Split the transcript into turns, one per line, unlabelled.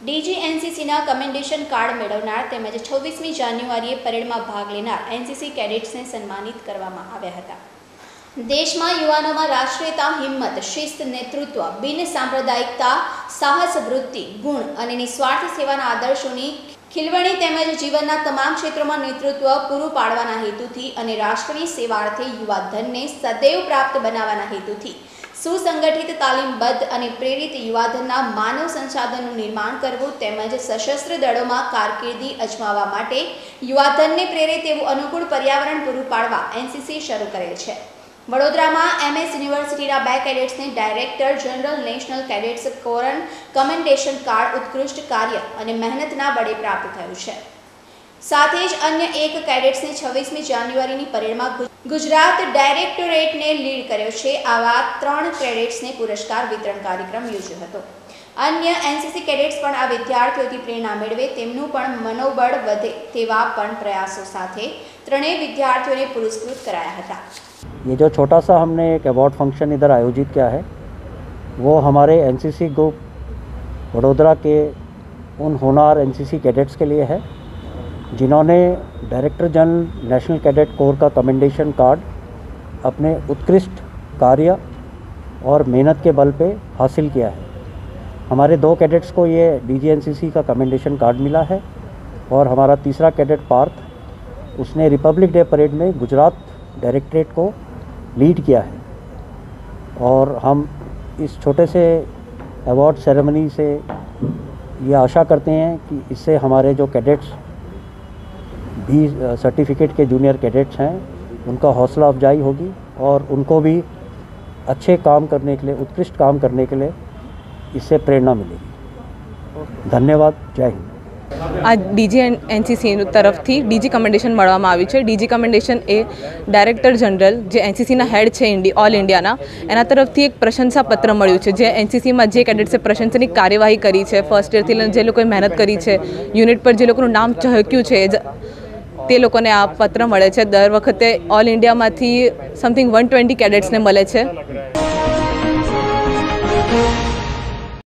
DG એનસીસીના commendation card મેળવનાર તેમજ છવ્વીસમી જાન્યુઆરીએ પરેડમાં ભાગ લેનાર એનસીસી કેડેટ્સને સન્માનિત કરવામાં આવ્યા હતા. દેશમાં યુવાનોમાં રાષ્ટ્રીયતા, હિંમત, શિસ્ત, નેતૃત્વ, બિન સાંપ્રદાયિકતા, સાહસ, વૃત્તિ, ગુણ અને નિસ્વાર્થ સેવાના આદર્શોની ખીલવણી તેમજ જીવનના તમામ ક્ષેત્રોમાં નેતૃત્વ પૂરું પાડવાના હેતુથી અને રાષ્ટ્રની સેવાર્થે યુવા ધનને સદૈવ પ્રાપ્ત બનાવવાના હેતુથી સુસંગઠિત તાલીમબદ્ધ અને પ્રેરિત યુવાધનના માનવ સંસાધનનું નિર્માણ કરવું તેમજ સશસ્ત્ર દળોમાં કારકિર્દી અજમાવવા માટે યુવાધનને પ્રેરે તેવું અનુકૂળ પર્યાવરણ પૂરું પાડવા એનસીસી શરૂ કરેલ છે. વડોદરામાં એમએસ યુનિવર્સિટીના બે કેડેટ્સને ડાયરેક્ટર જનરલ નેશનલ કેડેટ્સ કોરન કમેન્ડેશન કાર્ડ ઉત્કૃષ્ટ કાર્ય અને મહેનતના બળે પ્રાપ્ત થયું છે. સાથે જ અન્ય એક કેડેટ્સને છવ્વીસમી જાન્યુઆરીની પરેડમાં ગુજરાત ડાયરેક્ટોરેટને લીડ કર્યો છે આવા ત્રણ કેડેટ્સને પુરસ્કાર વિતરણ કાર્યક્રમ યોજ્યો હતો અન્ય એનસીસી કેડેટ્સ પણ આ વિદ્યાર્થીઓથી પ્રેરણા મેળવે તેમનું પણ મનોબળ વધે તેવા પણ પ્રયાસો સાથે ત્રણેય વિદ્યાર્થીઓને પુરસ્કૃત કરાયા હતા
ये जो छोटा सा हमने एक अवार्ड फंक्शन इधर आयोजित किया है वो हमारे एनसीसी ग्रुप वडोदरा के उन होनार एनसीसी कैडेट्स के लिए है जिन्होंने director general national cadet corps का कमेंडेशन कार्ड अपने उत्कृष्ट कार्य और मेहनत के बल पे हासिल किया है। हमारे दो कैडेट्स को ये डीजीएनसीसी का कमेंडेशन कार्ड मिला है और हमारा तीसरा कैडेट पार्थ, उसने रिपब्लिक डे परेड में गुजरात डायरेक्टरेट को लीड किया है। और हम इस छोटे से अवार्ड सेरेमनी से ये आशा करते हैं कि इससे हमारे जो कैडेट्स भी सर्टिफिकेट के जूनियर कैडेट्स हैं उनका हौसला अफजाई होगी और उनको भी अच्छे काम करने के लिए उत्कृष्ट काम करने के लिए इससे प्रेरणा मिलेगी धन्यवाद जय हिंद
આ ડીજી એનસીસી તરફથી ડીજી કમેન્ડેશન મળવામાં આવ્યું છે ડીજી કમેન્ડેશન એ ડાયરેક્ટર જનરલ જે એનસીસીના હેડ છે ઇન્ડી ઓલ ઇન્ડિયાના એના તરફથી એક પ્રશંસાપત્ર મળ્યું છે જે એનસીસીમાં જે કેડેટ્સે પ્રશંસનિક કાર્યવાહી કરી છે ફર્સ્ટ યરથી લઈને જે લોકોએ મહેનત કરી છે યુનિટ પર જે લોકોનું નામ ચહક્યું છે એ જ- તે લોકોને આ પત્ર મળે છે. દર વખતે ઓલ ઇન્ડિયામાંથી સમથિંગ વન ટ્વેન્ટી કેડેટ્સને મળે છે.